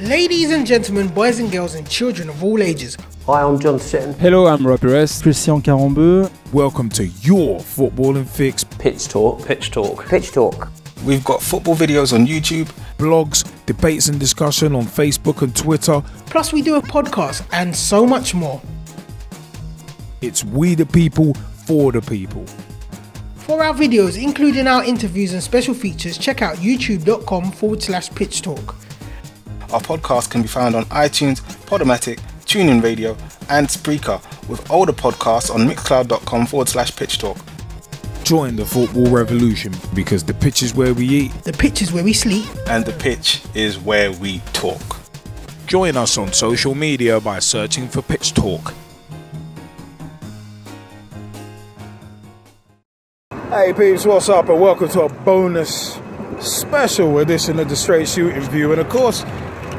Ladies and gentlemen, boys and girls, and children of all ages, Hi, I'm John Sitton. Hello, I'm Rob Perez. Christian Karembeu. Welcome to your footballing fix. Pitch Talk. Pitch Talk. Pitch Talk. We've got football videos on YouTube, blogs, debates and discussion on Facebook and Twitter. plus we do a podcast and so much more. It's we the people for the people. For our videos, including our interviews and special features, check out youtube.com forward slash pitch talk. Our podcast can be found on iTunes, Podomatic, TuneIn Radio, and Spreaker, with older podcasts on mixcloud.com forward slash pitch talk. Join the football revolution because the pitch is where we eat. The pitch is where we sleep. And the pitch is where we talk. Join us on social media by searching for Pitch Talk. Hey peeps, what's up and welcome to a bonus special edition of the Straight Shooting View. And of course,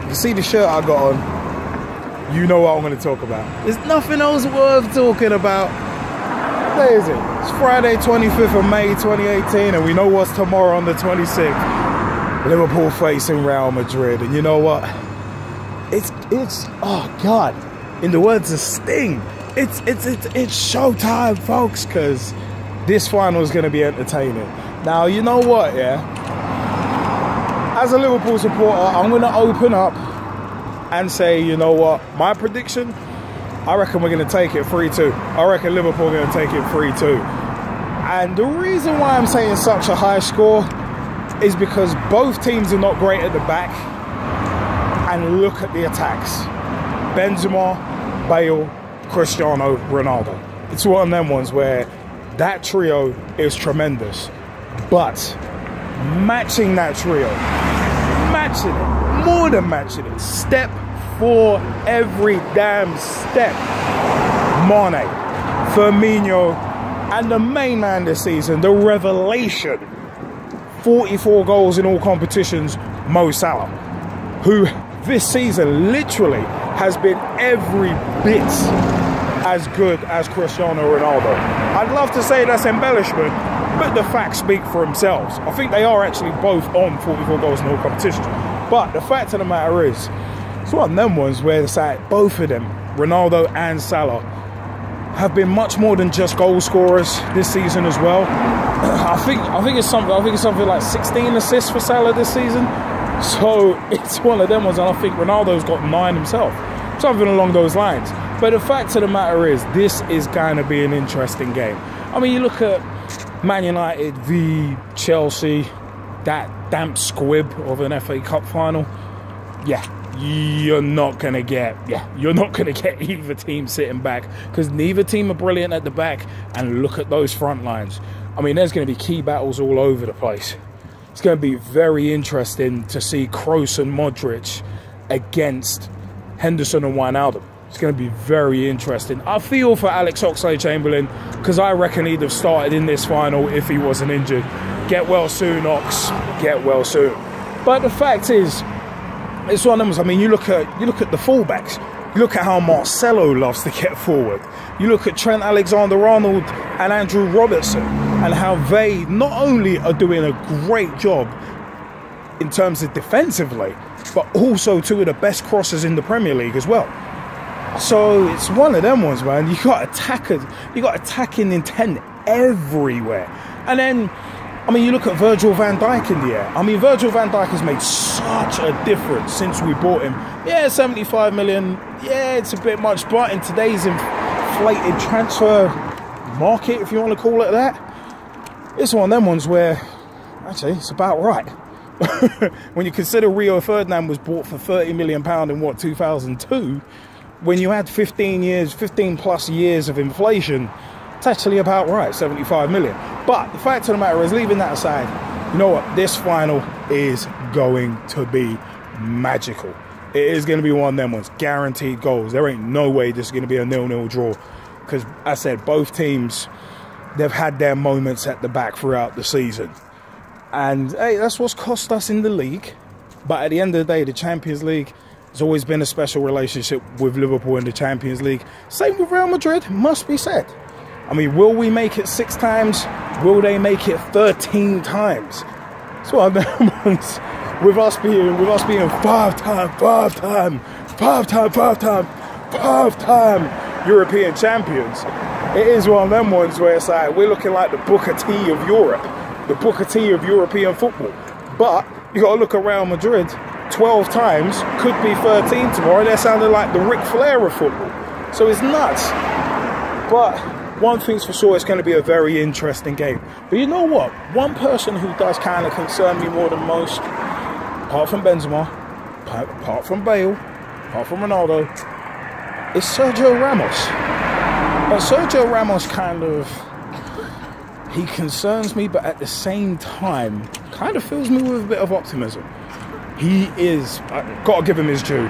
you see the shirt I got on, you know what I'm going to talk about. There's nothing else worth talking about. What day is it? It's Friday, 25th of May 2018, and we know what's tomorrow on the 26th. Liverpool facing Real Madrid, and you know what? It's it's oh god. In the words of Sting, it's it's it's it's showtime, folks, because this final is going to be entertaining. Now, you know what, yeah? As a Liverpool supporter, I'm going to open up and say, you know what, my prediction, I reckon we're going to take it 3 2. I reckon Liverpool are going to take it 3 2. And the reason why I'm saying such a high score is because both teams are not great at the back. And look at the attacks Benzema, Bale, Cristiano Ronaldo. It's one of them ones where that trio is tremendous. But matching that trio, matching it, more than matching it, step for every damn step. Mane, Firmino, and the main man this season, the revelation, 44 goals in all competitions, Mo Salah, who this season literally has been every bit as good as Cristiano Ronaldo. I'd love to say that's embellishment, but the facts speak for themselves. I think they are actually both on 44 goals in all competitions. But the fact of the matter is, it's one of them ones where it's like both of them, Ronaldo and Salah, have been much more than just goal scorers this season as well. I think I think it's something I think it's something like 16 assists for Salah this season. So it's one of them ones, and I think Ronaldo's got nine himself, something along those lines. But the fact of the matter is, this is going to be an interesting game. I mean, you look at Man United v Chelsea, that damp squib of an FA Cup final. Yeah, you're not gonna get yeah, you're not gonna get either team sitting back because neither team are brilliant at the back. And look at those front lines. I mean, there's to be key battles all over the place. It's to be very interesting to see Kroos and Modric against Henderson and Wijnaldum. It's going to be very interesting. I feel for Alex Oxlade-Chamberlain because I reckon he'd have started in this final if he wasn't injured. Get well soon, Ox. Get well soon. But the fact is, it's one of them. I mean, you look at you look at the fullbacks. You look at how Marcelo loves to get forward. You look at Trent Alexander-Arnold and Andrew Robertson, and how they not only are doing a great job in terms of defensively, but also two of the best crosses in the Premier League as well. So it's one of them ones, man. You got attackers, you got attacking intent everywhere. And then, I mean, you look at Virgil van Dijk in the air. I mean, Virgil van Dijk has made such a difference since we bought him. Yeah, 75 million. Yeah, it's a bit much, but in today's inflated transfer market, if you want to call it that, it's one of them ones where actually it's about right. when you consider Rio Ferdinand was bought for 30 million pound in what 2002 when you add 15 years, 15 plus years of inflation, it's actually about right, 75 million. But the fact of the matter is, leaving that aside, you know what? This final is going to be magical. It is going to be one of them ones, guaranteed goals. There ain't no way this is going to be a nil-nil draw. Because I said, both teams, they've had their moments at the back throughout the season. And hey, that's what's cost us in the league. But at the end of the day, the Champions League, there's always been a special relationship with Liverpool in the Champions League. Same with Real Madrid, must be said. I mean, will we make it six times? Will they make it 13 times? It's of them ones with us being with us being five time, five time, five time, five time, five time European champions, it is one of them ones where it's like we're looking like the Booker T of Europe, the Booker T of European football. But you got to look around Madrid. 12 times, could be 13 tomorrow. They're sounding like the Ric Flair of football. So it's nuts. But one thing's for sure, it's going to be a very interesting game. But you know what? One person who does kind of concern me more than most, apart from Benzema, apart from Bale, apart from Ronaldo, is Sergio Ramos. But Sergio Ramos kind of he concerns me, but at the same time, kind of fills me with a bit of optimism. He is, uh, I've got to give him his due.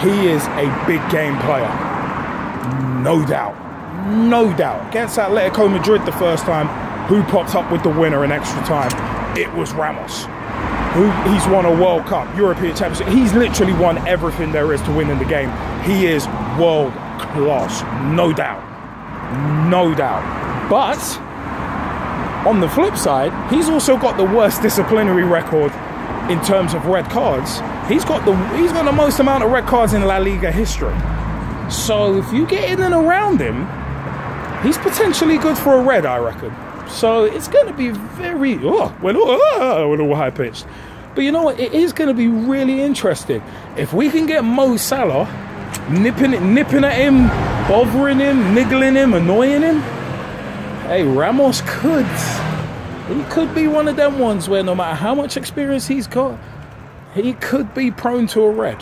He is a big game player, no doubt, no doubt. Against Atletico Madrid the first time, who popped up with the winner in extra time? It was Ramos. Who he's won a World Cup, European Championship. He's literally won everything there is to win in the game. He is world class, no doubt, no doubt. But on the flip side, he's also got the worst disciplinary record in terms of red cards. He's got the he's got the most amount of red cards in La Liga history. So if you get in and around him, he's potentially good for a red, I reckon. So it's going to be very oh, oh, when all high pitched. But you know what? It is going to be really interesting if we can get Mo Salah nipping nipping at him, bothering him, niggling him, annoying him hey, Ramos could. He could be one of them ones where no matter how much experience he's got, he could be prone to a red.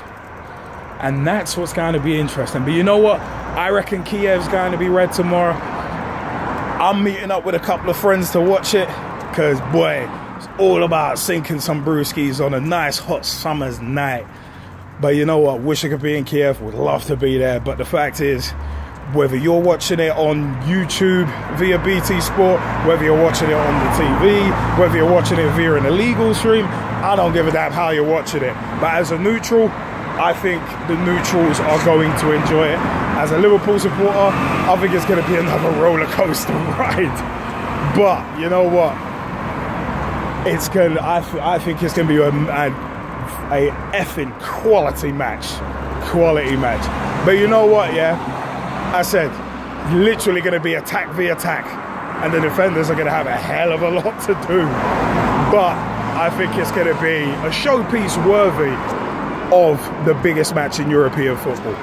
And that's what's going to be interesting. But you know what? I reckon Kiev's going to be red tomorrow. I'm meeting up with a couple of friends to watch it because, boy, it's all about sinking some brewskis on a nice hot summer's night. But you know what? Wish I could be in Kiev. Would love to be there. But the fact is, whether you're watching it on YouTube via BT Sport, whether you're watching it on the TV, whether you're watching it via an illegal stream, I don't give a damn how you're watching it. But as a neutral, I think the neutrals are going to enjoy it. As a Liverpool supporter, I think it's going to be another roller coaster ride. But you know what? It's going. I, th- I think it's going to be a, a, a effing quality match, quality match. But you know what? Yeah I said, literally going to be attack v attack, and the defenders are going to have a hell of a lot to do. But I think it's going to be a showpiece worthy of the biggest match in European football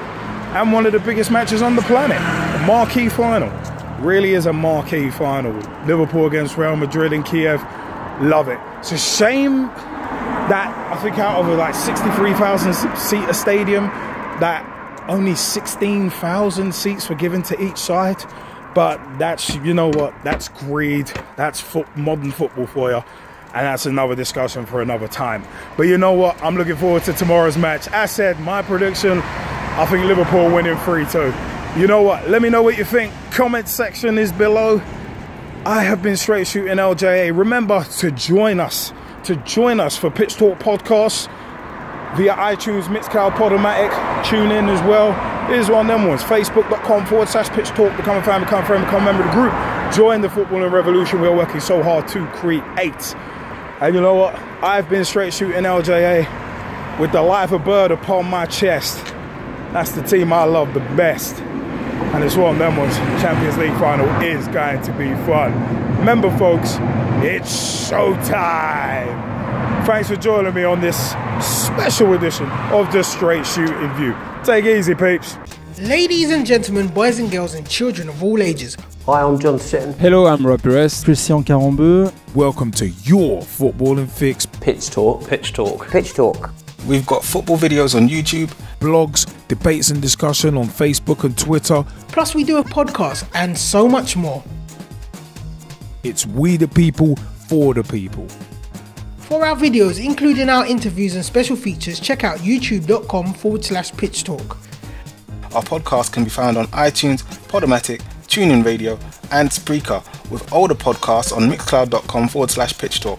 and one of the biggest matches on the planet. A marquee final. Really is a marquee final. Liverpool against Real Madrid in Kiev. Love it. It's a shame that I think out of a like 63,000 seat stadium that only 16,000 seats were given to each side. But that's, you know what, that's greed. That's foot, modern football for you. And that's another discussion for another time. But you know what? I'm looking forward to tomorrow's match. As said, my prediction, I think Liverpool winning 3-2. You know what? Let me know what you think. Comment section is below. I have been straight shooting LJA. Remember to join us, to join us for Pitch Talk podcasts via iTunes, Mixcloud, Podomatic. Tune in as well. Here's one of them ones. Facebook.com forward slash pitch talk. Become a fan, become a friend, become a member of the group. Join the footballing revolution. We're working so hard to create. And you know what? I've been straight shooting LJA with the Liver bird upon my chest. That's the team I love the best. And it's one of them ones. Champions League final is going to be fun. Remember, folks, it's showtime. Thanks for joining me on this special edition of the Straight Shooting View. Take it easy, peeps. Ladies and gentlemen, boys and girls, and children of all ages. Hi, I'm John Sitton. Hello, I'm Rob Perez. Christian Karembeu. Welcome to your footballing fix. Pitch Talk. Pitch Talk. Pitch Talk. We've got football videos on YouTube, blogs, debates and discussion on Facebook and Twitter. Plus, we do a podcast and so much more. It's we the people for the people. For our videos, including our interviews and special features, check out youtube.com forward slash pitch talk. Our podcast can be found on iTunes, Podomatic, TuneIn Radio, and Spreaker, with older podcasts on mixcloud.com forward slash pitch talk.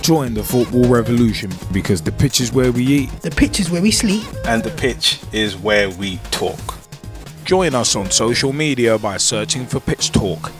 Join the football revolution because the pitch is where we eat, The pitch is where we sleep. And the pitch is where we talk. Join us on social media by searching for Pitch Talk.